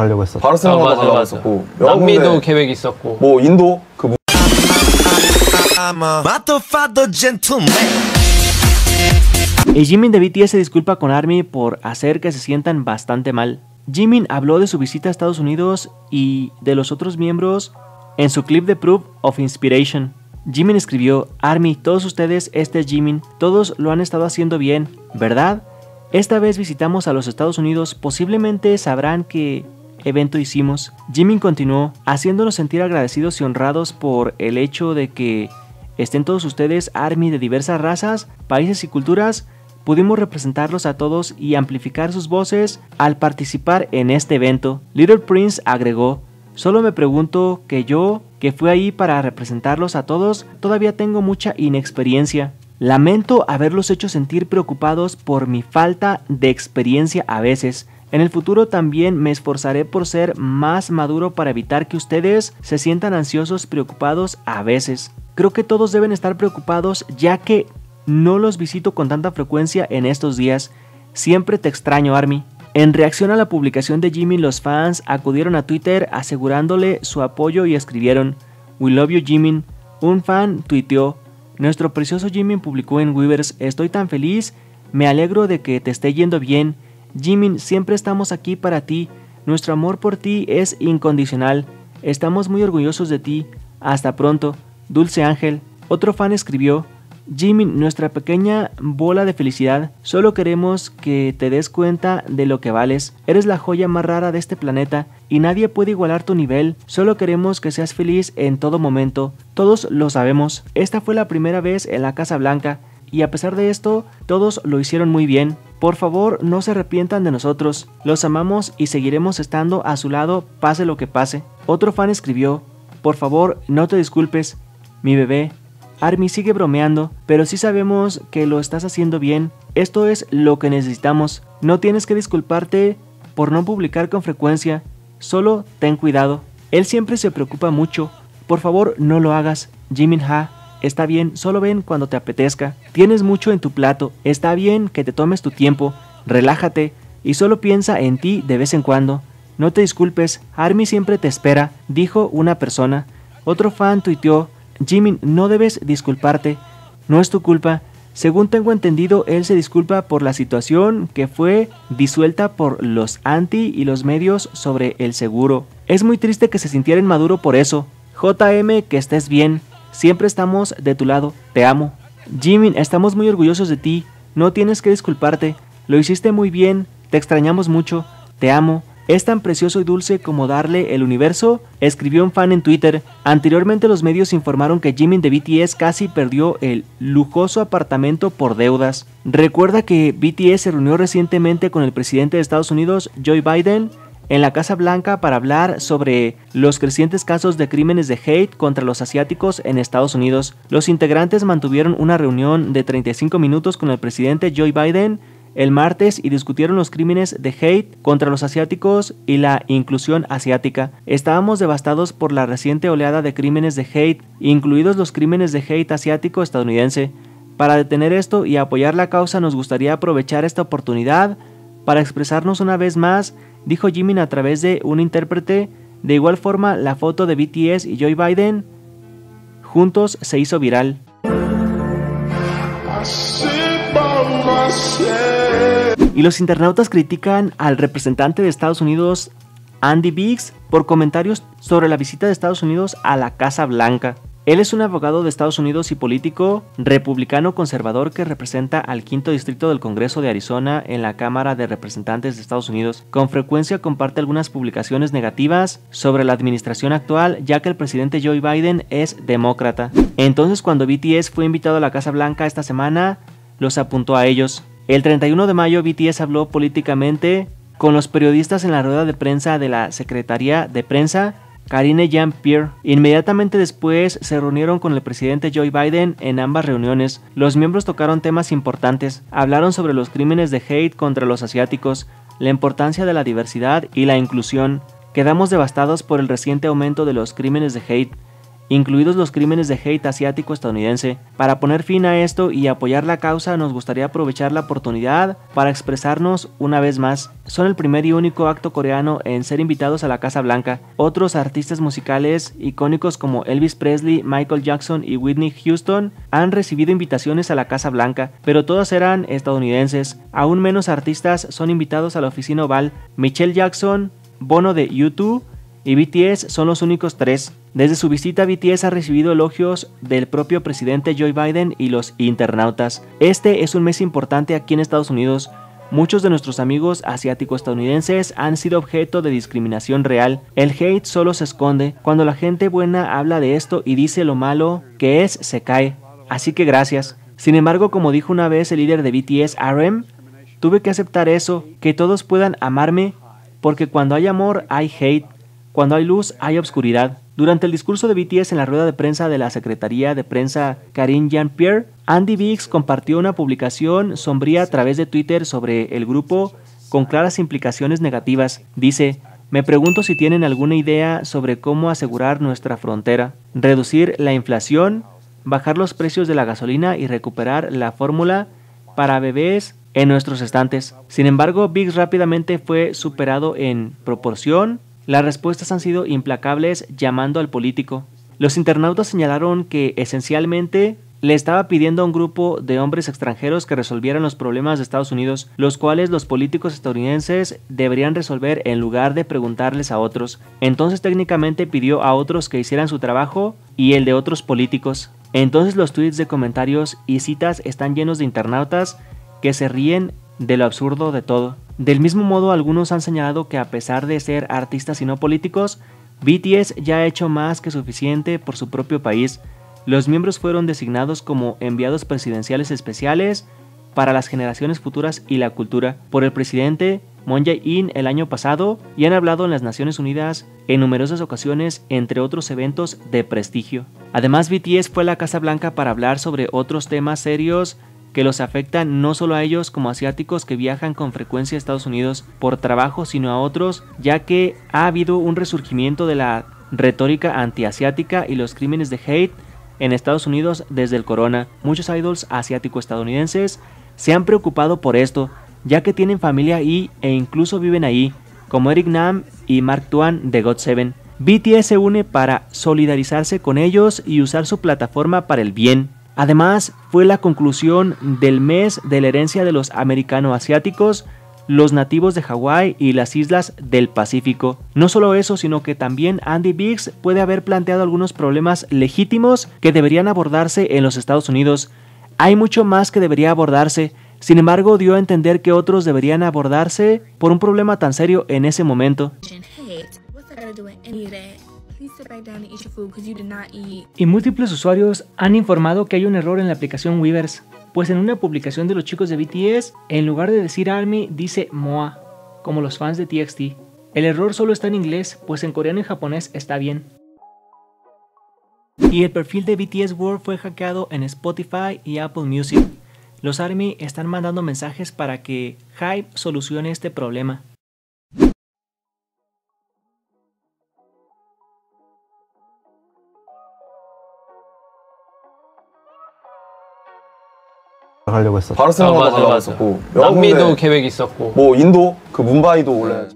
가려고 했었어. 바르셀로나도 아, 맞아, 가려고 맞아. 했었고 여러 남미도 군데 계획 있었고. 뭐 인도 그 뭐- I'm a motherfucker gentleman. Y Jimin de BTS se disculpa con ARMY por hacer que se sientan bastante mal. Jimin habló de su visita a Estados Unidos y de los otros miembros en su clip de Proof of Inspiration. Jimin escribió, ARMY, todos ustedes, este es Jimin, todos lo han estado haciendo bien, ¿verdad? Esta vez visitamos a los Estados Unidos, posiblemente sabrán qué evento hicimos. Jimin continuó, haciéndonos sentir agradecidos y honrados por el hecho de que estén todos ustedes, ARMY de diversas razas, países y culturas, pudimos representarlos a todos y amplificar sus voces al participar en este evento. Little Prince agregó, solo me pregunto que yo, que fui ahí para representarlos a todos, todavía tengo mucha inexperiencia. Lamento haberlos hecho sentir preocupados por mi falta de experiencia a veces. En el futuro también me esforzaré por ser más maduro para evitar que ustedes se sientan ansiosos, preocupados a veces. Creo que todos deben estar preocupados ya que no los visito con tanta frecuencia en estos días. Siempre te extraño, Army. En reacción a la publicación de Jimmy, los fans acudieron a Twitter asegurándole su apoyo y escribieron We love you Jimin. Un fan tuiteó Nuestro precioso Jimin publicó en Weavers Estoy tan feliz, me alegro de que te esté yendo bien. Jimin, siempre estamos aquí para ti. Nuestro amor por ti es incondicional. Estamos muy orgullosos de ti. Hasta pronto. Dulce Ángel. Otro fan escribió Jimin, nuestra pequeña bola de felicidad, solo queremos que te des cuenta de lo que vales. Eres la joya más rara de este planeta y nadie puede igualar tu nivel. Solo queremos que seas feliz en todo momento. Todos lo sabemos. Esta fue la primera vez en la Casa Blanca y a pesar de esto, todos lo hicieron muy bien. Por favor, no se arrepientan de nosotros. Los amamos y seguiremos estando a su lado pase lo que pase. Otro fan escribió, por favor, no te disculpes. Mi bebé, Army sigue bromeando, pero sí sabemos que lo estás haciendo bien. Esto es lo que necesitamos. No tienes que disculparte por no publicar con frecuencia. Solo ten cuidado. Él siempre se preocupa mucho. Por favor, no lo hagas. Jimin Ha, está bien, solo ven cuando te apetezca. Tienes mucho en tu plato. Está bien que te tomes tu tiempo. Relájate y solo piensa en ti de vez en cuando. No te disculpes, Army siempre te espera, dijo una persona. Otro fan tuiteó, Jimin, no debes disculparte, no es tu culpa. Según tengo entendido, él se disculpa por la situación que fue disuelta por los anti y los medios sobre el seguro. Es muy triste que se sintiera inmaduro por eso. JM, que estés bien. Siempre estamos de tu lado. Te amo. Jimin, estamos muy orgullosos de ti. No tienes que disculparte. Lo hiciste muy bien. Te extrañamos mucho. Te amo. ¿Es tan precioso y dulce como darle el universo? Escribió un fan en Twitter. Anteriormente los medios informaron que Jimin de BTS casi perdió el lujoso apartamento por deudas. Recuerda que BTS se reunió recientemente con el presidente de Estados Unidos, Joe Biden, en la Casa Blanca para hablar sobre los crecientes casos de crímenes de hate contra los asiáticos en Estados Unidos. Los integrantes mantuvieron una reunión de 35 minutos con el presidente Joe Biden el martes y discutieron los crímenes de hate contra los asiáticos y la inclusión asiática. Estábamos devastados por la reciente oleada de crímenes de hate, incluidos los crímenes de hate asiático estadounidense. Para detener esto y apoyar la causa nos gustaría aprovechar esta oportunidad para expresarnos una vez más, dijo Jimin a través de un intérprete. De igual forma, la foto de BTS y Joe Biden juntos se hizo viral. Y los internautas critican al representante de Estados Unidos, Andy Biggs, por comentarios sobre la visita de Estados Unidos a la Casa Blanca. Él es un abogado de Estados Unidos y político republicano conservador que representa al quinto distrito del Congreso de Arizona en la Cámara de Representantes de Estados Unidos. Con frecuencia comparte algunas publicaciones negativas sobre la administración actual, ya que el presidente Joe Biden es demócrata. Entonces, cuando BTS fue invitado a la Casa Blanca esta semana, los apuntó a ellos. El 31 de mayo, BTS habló políticamente con los periodistas en la rueda de prensa de la Secretaría de Prensa Karine Jean-Pierre. Inmediatamente después se reunieron con el presidente Joe Biden en ambas reuniones. Los miembros tocaron temas importantes, hablaron sobre los crímenes de hate contra los asiáticos, la importancia de la diversidad y la inclusión. Quedamos devastados por el reciente aumento de los crímenes de hate incluidos los crímenes de hate asiático estadounidense. Para poner fin a esto y apoyar la causa nos gustaría aprovechar la oportunidad para expresarnos una vez más. Son el primer y único acto coreano en ser invitados a la Casa Blanca. Otros artistas musicales icónicos como Elvis Presley, Michael Jackson y Whitney Houston han recibido invitaciones a la Casa Blanca, pero todas eran estadounidenses. Aún menos artistas son invitados a la oficina oval. Michelle Jackson, Bono de YouTube y BTS son los únicos tres. Desde su visita, BTS ha recibido elogios del propio presidente Joe Biden y los internautas. Este es un mes importante aquí en Estados Unidos. Muchos de nuestros amigos asiático-estadounidenses han sido objeto de discriminación real. El hate solo se esconde. Cuando la gente buena habla de esto y dice lo malo que es, se cae. Así que gracias. Sin embargo, como dijo una vez el líder de BTS, RM, tuve que aceptar eso, que todos puedan amarme, porque cuando hay amor hay hate, cuando hay luz hay obscuridad. Durante el discurso de BTS en la rueda de prensa de la Secretaría de Prensa Karine Jean-Pierre, Andy Biggs compartió una publicación sombría a través de Twitter sobre el grupo con claras implicaciones negativas. Dice, me pregunto si tienen alguna idea sobre cómo asegurar nuestra frontera, reducir la inflación, bajar los precios de la gasolina y recuperar la fórmula para bebés en nuestros estantes. Sin embargo, Biggs rápidamente fue superado en proporción las respuestas han sido implacables llamando al político. Los internautas señalaron que esencialmente le estaba pidiendo a un grupo de hombres extranjeros que resolvieran los problemas de Estados Unidos, los cuales los políticos estadounidenses deberían resolver en lugar de preguntarles a otros. Entonces técnicamente pidió a otros que hicieran su trabajo y el de otros políticos. Entonces los tweets de comentarios y citas están llenos de internautas que se ríen de lo absurdo de todo. Del mismo modo, algunos han señalado que a pesar de ser artistas y no políticos, BTS ya ha hecho más que suficiente por su propio país. Los miembros fueron designados como enviados presidenciales especiales para las generaciones futuras y la cultura por el presidente Moon Jae-in el año pasado y han hablado en las Naciones Unidas en numerosas ocasiones, entre otros eventos de prestigio. Además, BTS fue a la Casa Blanca para hablar sobre otros temas serios que los afectan no solo a ellos como asiáticos que viajan con frecuencia a Estados Unidos por trabajo, sino a otros, ya que ha habido un resurgimiento de la retórica antiasiática y los crímenes de hate en Estados Unidos desde el corona. Muchos idols asiático-estadounidenses se han preocupado por esto, ya que tienen familia ahí e incluso viven ahí, como Eric Nam y Mark Twain de God7. BTS se une para solidarizarse con ellos y usar su plataforma para el bien. Además, fue la conclusión del mes de la herencia de los americano-asiáticos, los nativos de Hawái y las islas del Pacífico. No solo eso, sino que también Andy Biggs puede haber planteado algunos problemas legítimos que deberían abordarse en los Estados Unidos. Hay mucho más que debería abordarse, sin embargo dio a entender que otros deberían abordarse por un problema tan serio en ese momento. Y múltiples usuarios han informado que hay un error en la aplicación Weavers, pues en una publicación de los chicos de BTS, en lugar de decir ARMY, dice MOA, como los fans de TXT. El error solo está en inglés, pues en coreano y japonés está bien. Y el perfil de BTS World fue hackeado en Spotify y Apple Music. Los ARMY están mandando mensajes para que Hype solucione este problema. 가려고 했었죠. 바르셀로나도 아, 맞아, 가려고 맞아. 했었고 남미도 계획 있었고 뭐 인도 그 문바이도 원래